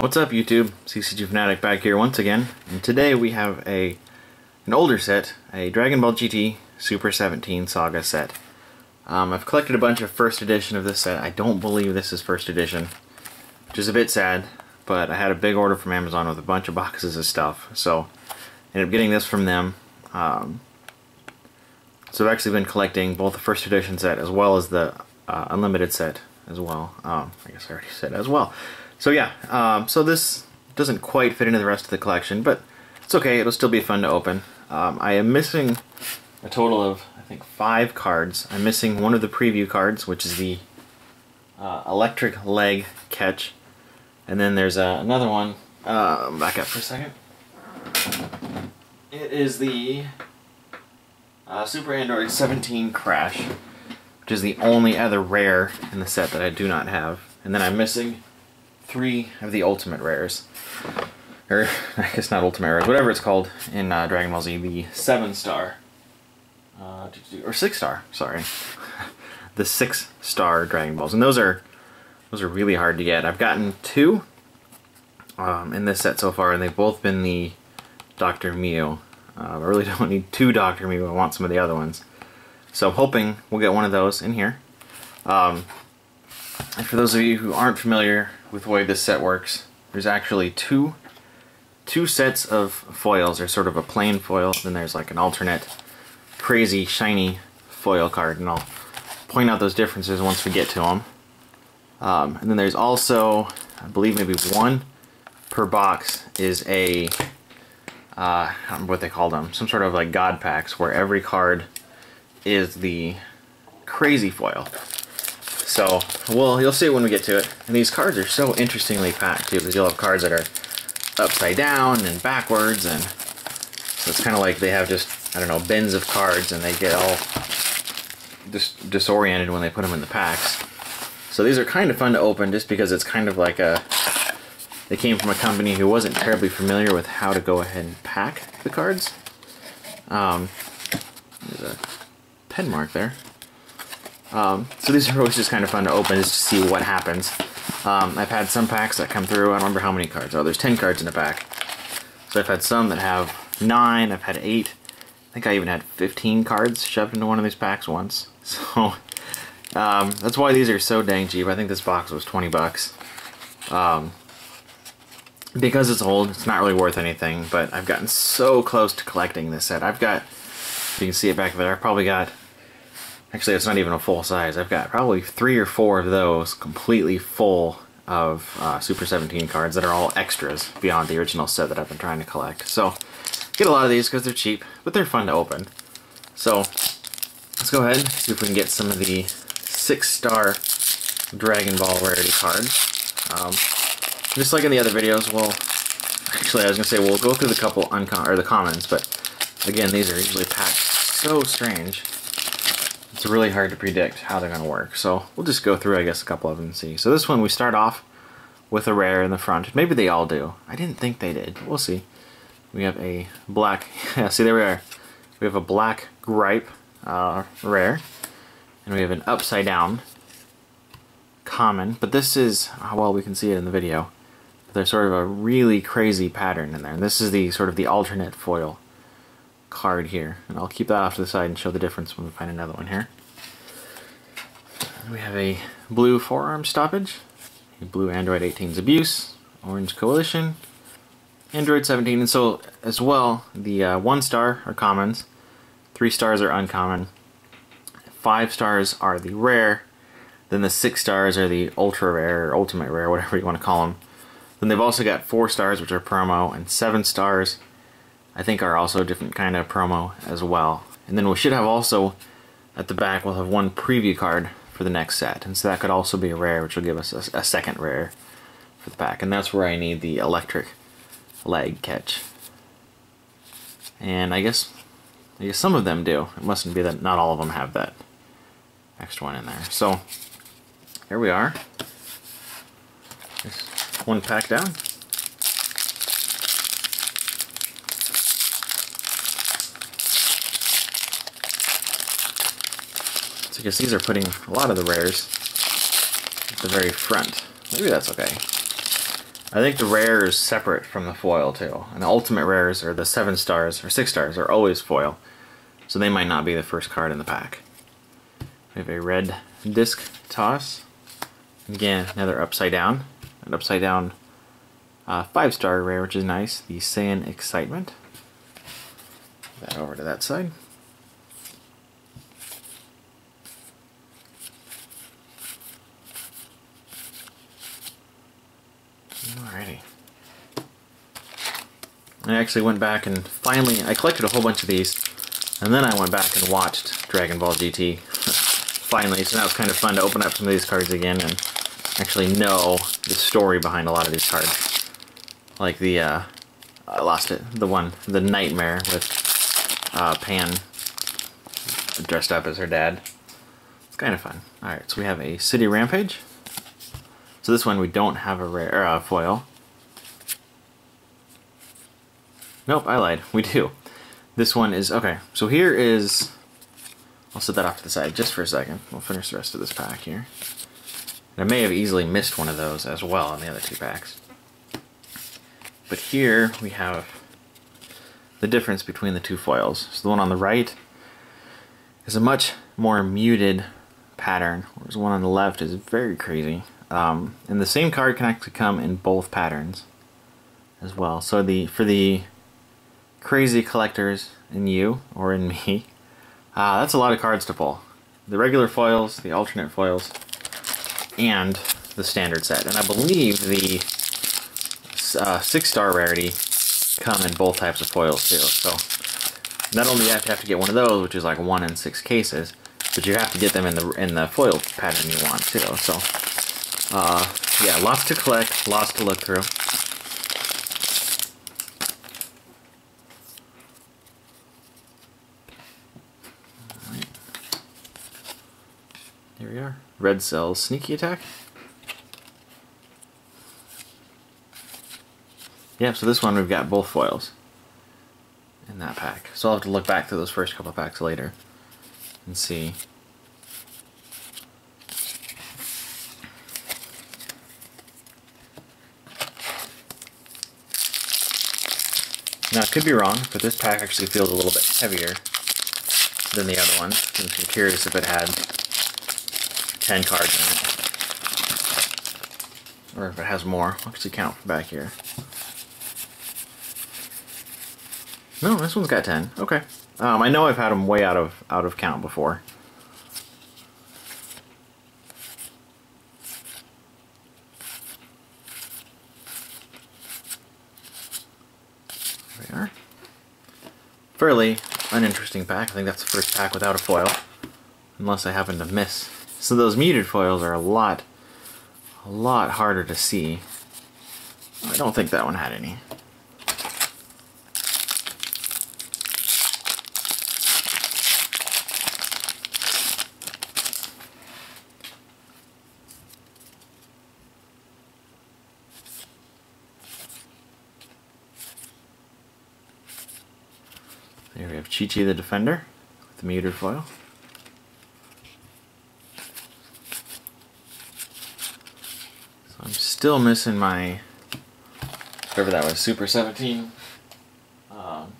What's up YouTube? CCG Fanatic back here once again, and today we have a an older set, a Dragon Ball GT Super 17 Saga set. Um, I've collected a bunch of first edition of this set. I don't believe this is first edition, which is a bit sad, but I had a big order from Amazon with a bunch of boxes of stuff, so ended up getting this from them. Um, so I've actually been collecting both the first edition set as well as the uh, unlimited set as well. Um, I guess I already said as well. So yeah, um, so this doesn't quite fit into the rest of the collection, but it's okay. It'll still be fun to open. Um, I am missing a total of, I think, five cards. I'm missing one of the preview cards, which is the uh, electric leg catch. And then there's uh, another one. Uh, back up for a second. It is the uh, Super Android 17 Crash, which is the only other rare in the set that I do not have. And then I'm missing three of the ultimate rares. Or, I guess not ultimate rares, whatever it's called in uh, Dragon Ball Z, the seven star. Uh, or six star, sorry. the six star Dragon Balls. And those are those are really hard to get. I've gotten two um, in this set so far, and they've both been the Dr. Myuu. Uh, I really don't need two Dr. Myuu, I want some of the other ones. So I'm hoping we'll get one of those in here. Um, and for those of you who aren't familiar with the way this set works, there's actually two two sets of foils. There's sort of a plain foil, then there's like an alternate crazy shiny foil card, and I'll point out those differences once we get to them. Um, and then there's also, I believe maybe one per box is a, uh, what they call them, some sort of like god packs where every card is the crazy foil. So, well, you'll see when we get to it. And these cards are so interestingly packed, too, because you'll have cards that are upside down and backwards, and so it's kind of like they have just, I don't know, bins of cards, and they get all dis disoriented when they put them in the packs. So these are kind of fun to open, just because it's kind of like a... They came from a company who wasn't terribly familiar with how to go ahead and pack the cards. Um, there's a pen mark there. Um, so these are always just kind of fun to open just to see what happens. Um, I've had some packs that come through, I don't remember how many cards. Oh, there's 10 cards in a pack. So I've had some that have 9, I've had 8. I think I even had 15 cards shoved into one of these packs once. So um, that's why these are so dang cheap. I think this box was 20 bucks. Um, because it's old, it's not really worth anything, but I've gotten so close to collecting this set. I've got, you can see it back there, I've probably got Actually, it's not even a full size. I've got probably three or four of those completely full of uh, Super 17 cards that are all extras beyond the original set that I've been trying to collect. So, get a lot of these because they're cheap, but they're fun to open. So, let's go ahead and see if we can get some of the six-star Dragon Ball rarity cards. Um, just like in the other videos, we'll... Actually, I was to say, we'll go through the couple uncom or the commons, but again, these are usually packed so strange it's really hard to predict how they're going to work. So we'll just go through, I guess, a couple of them and see. So this one, we start off with a rare in the front. Maybe they all do. I didn't think they did. We'll see. We have a black, yeah, see there we are. We have a black gripe uh, rare. And we have an upside down common. But this is, how well we can see it in the video. There's sort of a really crazy pattern in there. And this is the sort of the alternate foil card here. And I'll keep that off to the side and show the difference when we find another one here. We have a blue forearm stoppage, a blue Android 18's abuse, orange coalition, Android 17, and so as well, the uh, one star are commons, three stars are uncommon, five stars are the rare, then the six stars are the ultra rare or ultimate rare, whatever you want to call them. Then they've also got four stars, which are promo, and seven stars, I think are also a different kind of promo as well. And then we should have also, at the back, we'll have one preview card for the next set. And so that could also be a rare, which will give us a, a second rare for the pack. And that's where I need the electric leg catch. And I guess, I guess some of them do. It mustn't be that not all of them have that extra one in there. So, here we are. Just one pack down. Guess these are putting a lot of the rares at the very front. Maybe that's okay. I think the rare is separate from the foil too. And the ultimate rares or the seven stars or six stars are always foil. So they might not be the first card in the pack. We have a red disc toss. Again, another upside down. An upside down uh, five star rare, which is nice. The Saiyan Excitement. That over to that side. Alrighty. I actually went back and finally, I collected a whole bunch of these, and then I went back and watched Dragon Ball GT. finally, so now it's kind of fun to open up some of these cards again and actually know the story behind a lot of these cards. Like the, uh, I lost it, the one, the Nightmare with uh, Pan dressed up as her dad. It's kind of fun. Alright, so we have a City Rampage. So this one we don't have a rare uh, foil. Nope, I lied. We do. This one is okay. So here is. I'll set that off to the side just for a second. We'll finish the rest of this pack here. And I may have easily missed one of those as well in the other two packs. But here we have the difference between the two foils. So the one on the right is a much more muted pattern, whereas the one on the left is very crazy. Um, and the same card can actually come in both patterns as well. So the for the crazy collectors in you or in me, uh, that's a lot of cards to pull. The regular foils, the alternate foils, and the standard set. And I believe the uh, six star rarity come in both types of foils too. So not only do you have to have to get one of those, which is like one in six cases, but you have to get them in the in the foil pattern you want too. So uh, yeah, lots to collect, lots to look through. Here we are. Red Cell Sneaky Attack. Yeah, so this one we've got both foils in that pack. So I'll have to look back to those first couple packs later and see Now, I could be wrong, but this pack actually feels a little bit heavier than the other one. I'm curious if it had 10 cards in it. Or if it has more. I'll actually count back here. No, this one's got 10. Okay. Um, I know I've had them way out of out of count before. Fairly uninteresting pack. I think that's the first pack without a foil. Unless I happen to miss. So those muted foils are a lot, a lot harder to see. I don't think that one had any. There we have Chi Chi the Defender with the muted foil. So I'm still missing my, whatever that was, Super 17 um,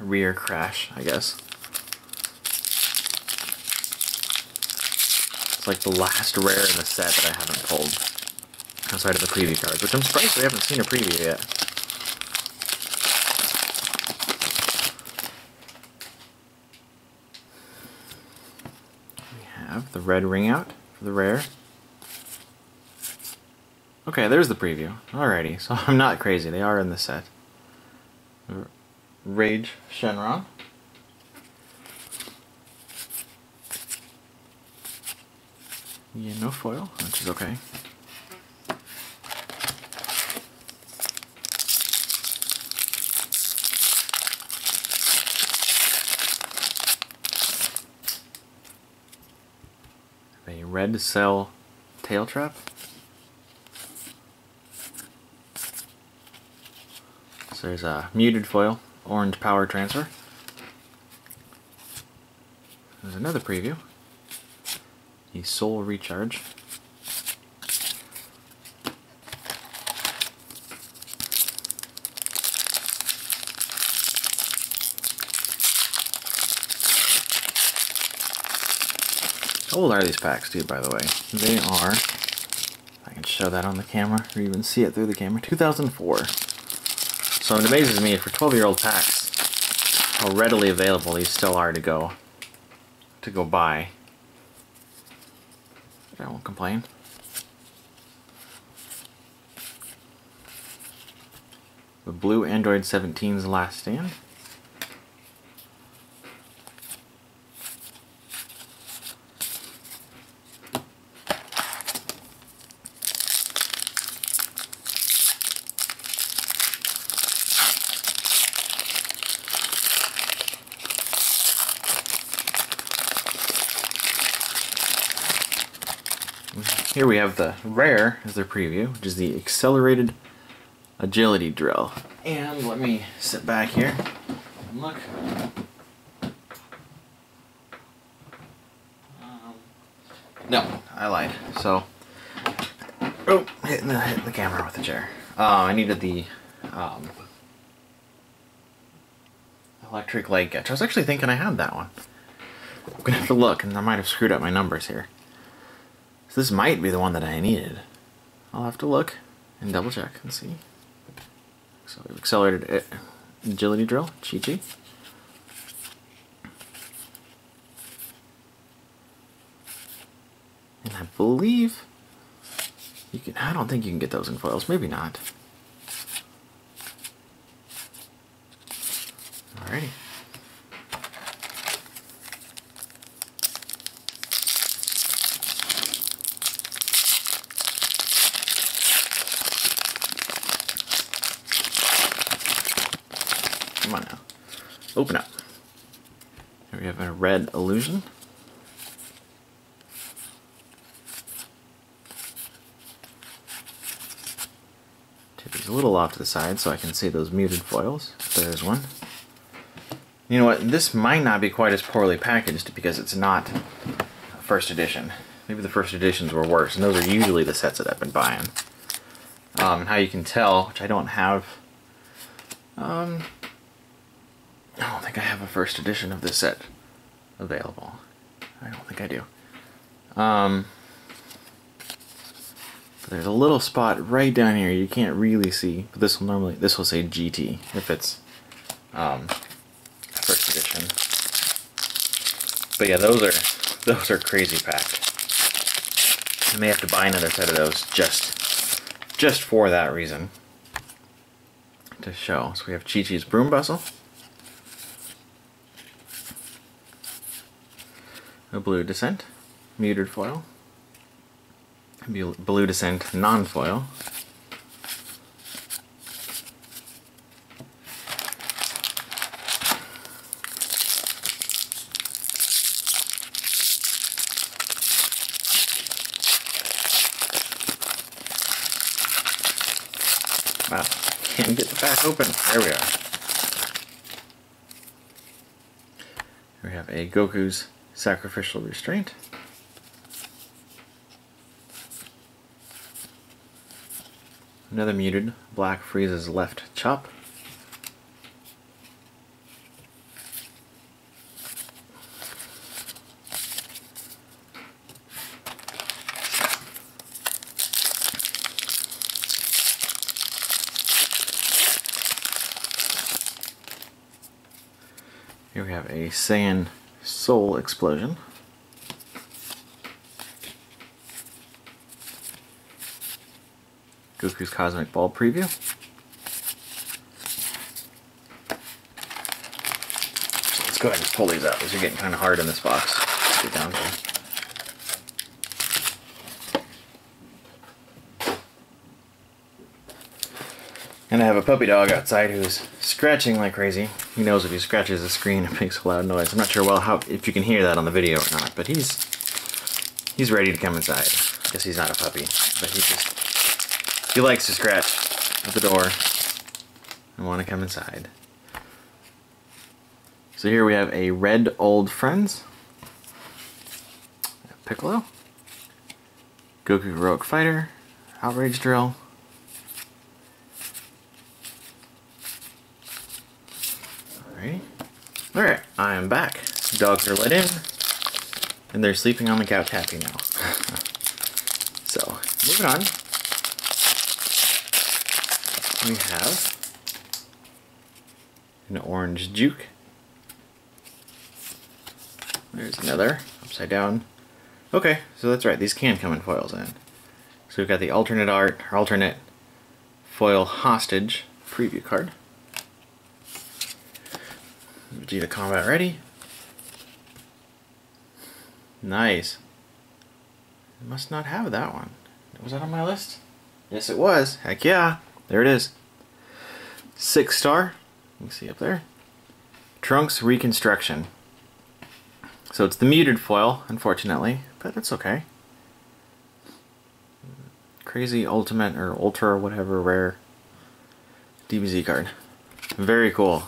rear crash, I guess. It's like the last rare in the set that I haven't pulled outside of the preview cards, which I'm surprised we haven't seen a preview yet. have the red ring out for the rare. Okay, there's the preview. Alrighty, so I'm not crazy. They are in the set. Rage Shenron. Yeah, no foil, which is okay. Red cell tail trap. So there's a muted foil, orange power transfer. There's another preview. The Soul Recharge. How old are these packs, dude, by the way? They are, I can show that on the camera, or even see it through the camera, 2004. So it amazes me for 12 year old packs how readily available these still are to go to go buy. I won't complain. The blue Android 17's last stand. Here we have the rare as their preview, which is the accelerated agility drill. And let me sit back here and look. Um, no, I lied. So, oh, hitting the, hitting the camera with the chair. Uh, I needed the um, electric light catch. I was actually thinking I had that one. I'm gonna have to look, and I might have screwed up my numbers here. So this might be the one that I needed. I'll have to look and double check and see. So we've accelerated it. agility drill, Chi Chi. And I believe you can, I don't think you can get those in foils, maybe not. Alrighty. Come on now. Open up. Here we have a red illusion. Tip these a little off to the side so I can see those muted foils. There's one. You know what? This might not be quite as poorly packaged because it's not a first edition. Maybe the first editions were worse, and those are usually the sets that I've been buying. Um, how you can tell, which I don't have. Um, I don't think I have a first edition of this set available. I don't think I do. Um, there's a little spot right down here you can't really see, but this will normally this will say GT if it's um, first edition. But yeah, those are those are crazy packed. I may have to buy another set of those just just for that reason to show. So we have Chi Chi's broom bustle. A blue descent, muted foil, blue descent non-foil, Wow, can't get the back open. There we are. We have a Goku's Sacrificial Restraint. Another muted Black Frieza's left chop. Here we have a Saiyan Soul Explosion. Goku's Cosmic Ball preview. Let's go ahead and pull these out. These are getting kind of hard in this box. Let's get down to. And I have a puppy dog outside who's scratching like crazy. He knows if he scratches the screen it makes a loud noise. I'm not sure well how if you can hear that on the video or not, but he's he's ready to come inside. I guess he's not a puppy, but he just he likes to scratch at the door and want to come inside. So here we have a red old friends. Piccolo. Goku Heroic Fighter. Outrage Drill. Alright. I am back. Dogs are let in. And they're sleeping on the couch happy now. so, moving on. We have an orange juke. There's another upside down. Okay, so that's right. These can come in foils then. So we've got the alternate art, alternate foil hostage preview card. Vegeta combat ready. Nice. Must not have that one. Was that on my list? Yes, it was. Heck yeah. There it is. Six star. You can see up there. Trunks Reconstruction. So it's the muted foil, unfortunately, but that's okay. Crazy Ultimate or Ultra or whatever rare DBZ card. Very cool.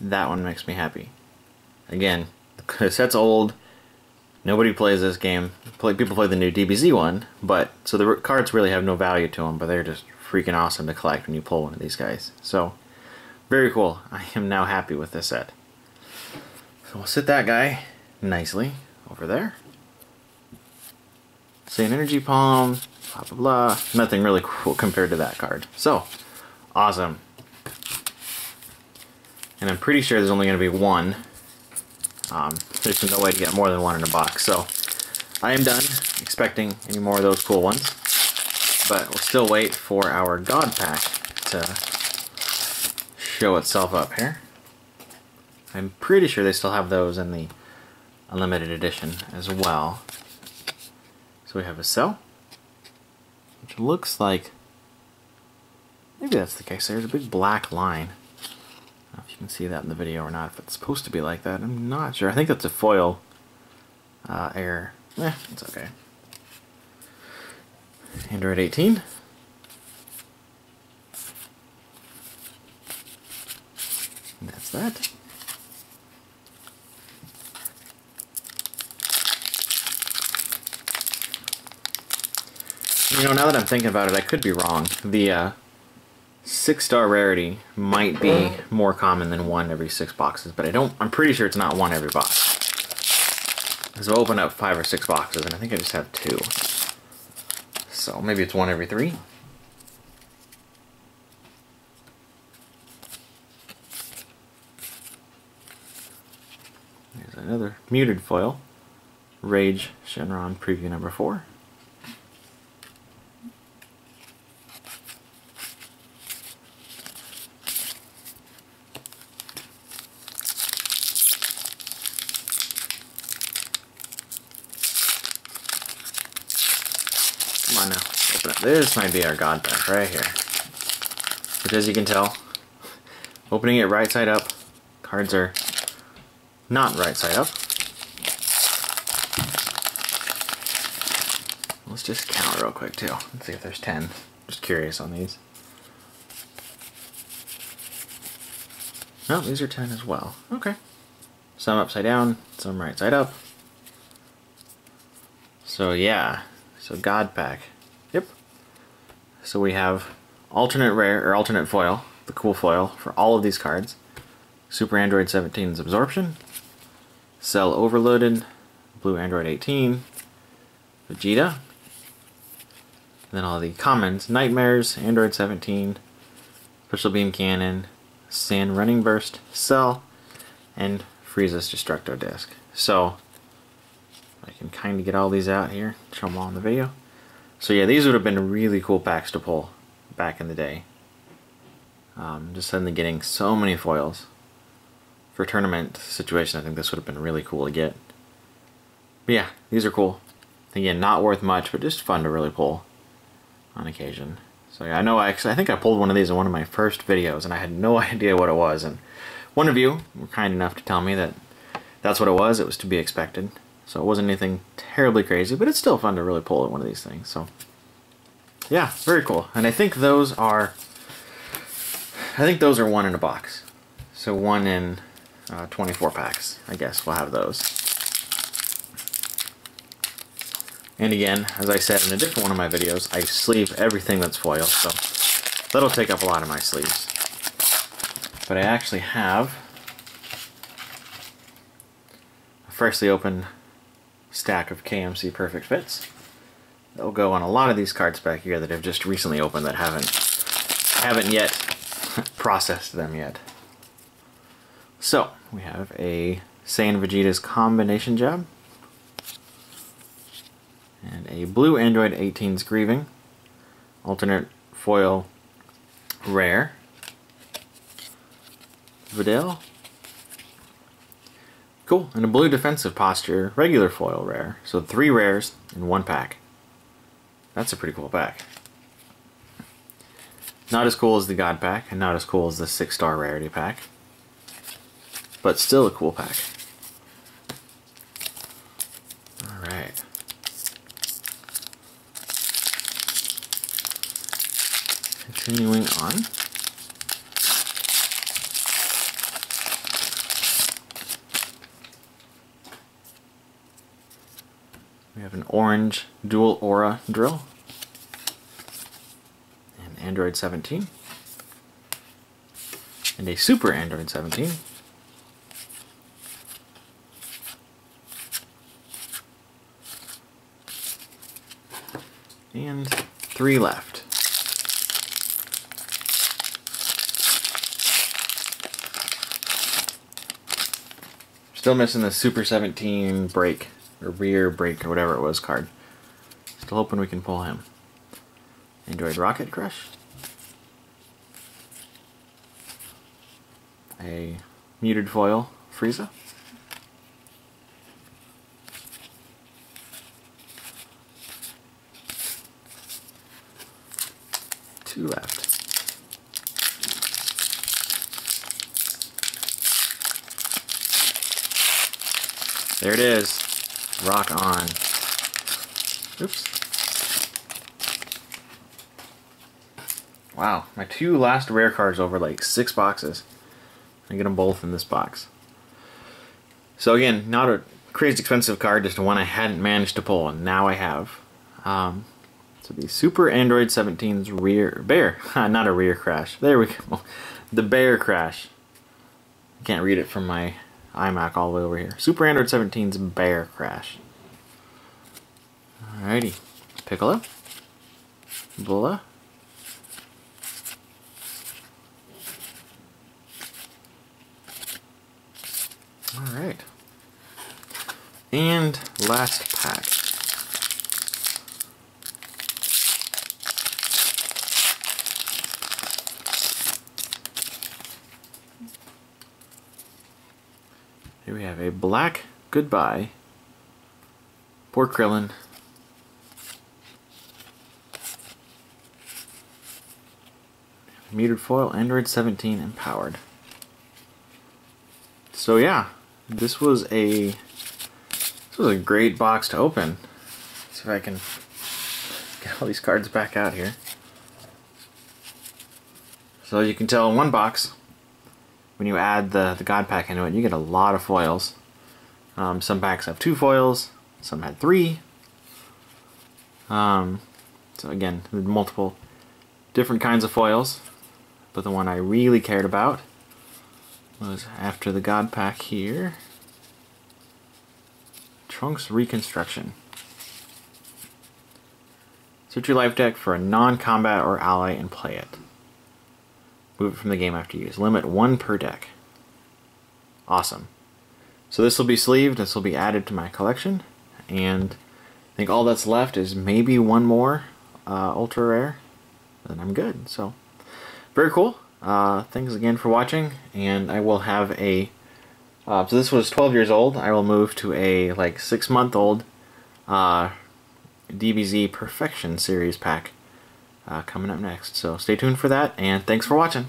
That one makes me happy. Again, the set's old. Nobody plays this game. People play the new DBZ one, but so the cards really have no value to them, but they're just freaking awesome to collect when you pull one of these guys. So, very cool. I am now happy with this set. So we'll sit that guy nicely over there. Saiyan Energy Palm, blah blah blah. Nothing really cool compared to that card. So, awesome. And I'm pretty sure there's only going to be one. Um, there's no way to get more than one in a box. So, I am done expecting any more of those cool ones. But we'll still wait for our God Pack to show itself up here. I'm pretty sure they still have those in the Unlimited Edition as well. So we have a cell, which looks like, maybe that's the case, there's a big black line. I don't know if you can see that in the video or not, if it's supposed to be like that, I'm not sure. I think that's a foil uh, error. Eh, it's okay. Android 18. And that's that. You know, now that I'm thinking about it, I could be wrong. The uh, six star rarity might be hmm. more common than one every six boxes, but I don't. I'm pretty sure it's not one every box. So I'll open up five or six boxes, and I think I just have two. So maybe it's one every three. There's another muted foil. Rage Shenron preview number four. Come on now, open up. This might be our God pack right here. Which as you can tell, opening it right side up, cards are not right side up. Let's just count real quick too. Let's see if there's 10. Just curious on these. No, these are 10 as well. Okay. Some upside down, some right side up. So yeah, so God Pack. So we have alternate rare, or alternate foil, the cool foil, for all of these cards. Super Android 17's Absorption. Cell Overloaded. Blue Android 18. Vegeta. then all the commons. Nightmares, Android 17. Special Beam Cannon. Sand Running Burst. Cell. And Frieza's Destructo Disc. So, I can kind of get all these out here, show them all in the video. So yeah, these would have been really cool packs to pull back in the day. Um, just suddenly getting so many foils. For tournament situation, I think this would have been really cool to get. But yeah, these are cool. Again, not worth much, but just fun to really pull on occasion. So yeah, I know I actually, I think I pulled one of these in one of my first videos, and I had no idea what it was. And one of you were kind enough to tell me that that's what it was. It was to be expected. So it wasn't anything terribly crazy, but it's still fun to really pull at one of these things. So yeah, very cool. And I think those are, I think those are one in a box. So one in uh, 24 packs, I guess we'll have those. And again, as I said in a different one of my videos, I sleeve everything that's foil, so that'll take up a lot of my sleeves. But I actually have a freshly opened stack of KMC Perfect Fits. They'll go on a lot of these cards back here that have just recently opened that haven't haven't yet processed them yet. So, we have a Saiyan Vegeta's combination jab. And a blue Android 18's Grieving. Alternate foil rare. Videl. Cool, and a blue defensive posture, regular foil rare. So three rares in one pack. That's a pretty cool pack. Not as cool as the God pack, and not as cool as the six star rarity pack. But still a cool pack. Alright. Continuing on. We have an orange dual aura drill. And Android 17 and a super Android 17 and three left. Still missing the Super 17 break or rear brake or whatever it was card. Still hoping we can pull him. Android Rocket Crush. A muted foil Frieza. Two left. There it is. Rock on. Oops. Wow, my two last rare cards over like six boxes. I get them both in this box. So again, not a crazy expensive card, just one I hadn't managed to pull, and now I have. Um, so the Super Android 17's rear bear, not a rear crash. There we go. The bear crash. I can't read it from my iMac all the way over here. Super Android 17's bear crash. Alrighty. Piccolo. Bulla. Alright. And last pack. Here we have a black goodbye. Poor Krillin. Muted foil, Android 17 empowered. So yeah, this was a this was a great box to open. Let's see if I can get all these cards back out here. So you can tell in one box, when you add the, the God Pack into it, you get a lot of foils. Um, some packs have two foils, some had three. Um, so again, multiple different kinds of foils, but the one I really cared about was after the God Pack here. Trunks Reconstruction. Search your life deck for a non-combat or ally and play it. Move it from the game after use. Limit one per deck. Awesome. So this will be sleeved, this will be added to my collection, and I think all that's left is maybe one more uh, ultra rare, then I'm good. So, very cool. Uh, thanks again for watching, and I will have a. Uh, so this was 12 years old. I will move to a like six month old uh, DBZ Perfection series pack Uh, coming up next. So stay tuned for that, and thanks for watching.